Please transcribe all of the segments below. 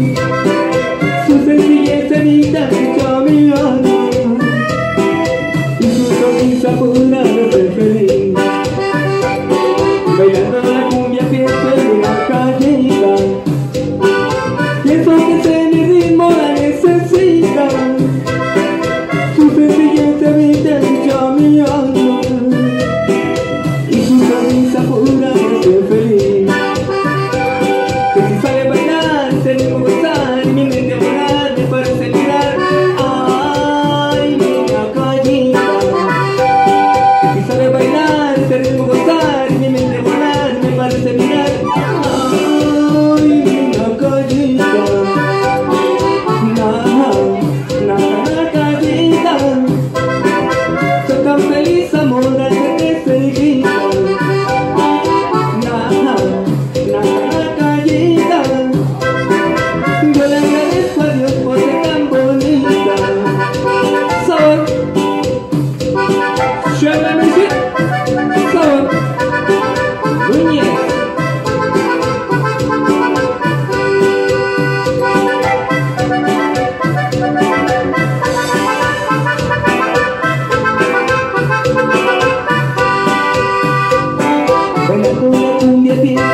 Su sencillez evita mi camino Y su sonrisa pura me hace feliz. Bailando la cumbia siempre en la calleja Pienso que ese mi ritmo la necesita. Su sencillez evita mi camino Y su sonrisa pura me hace feliz. Baila con la cumbia bien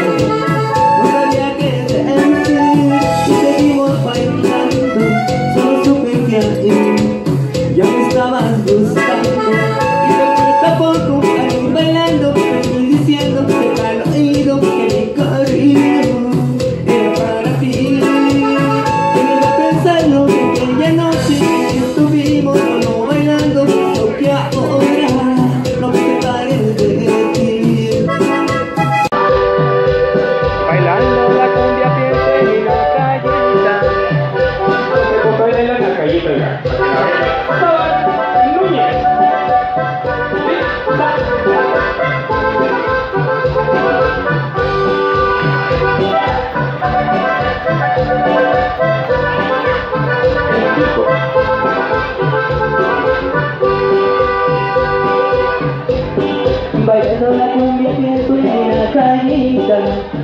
vậy tôi đã quên biết nghĩa tôi là cái cần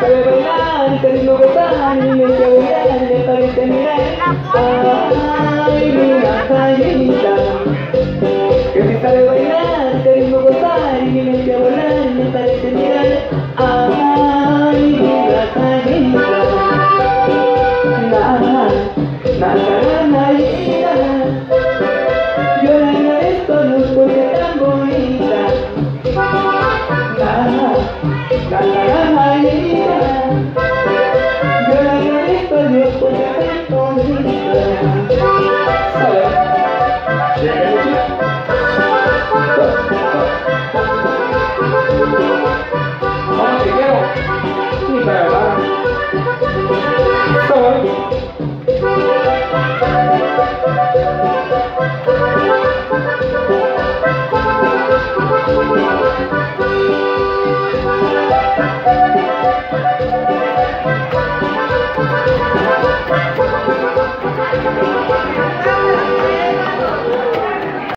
Para bailar, te que tal, me.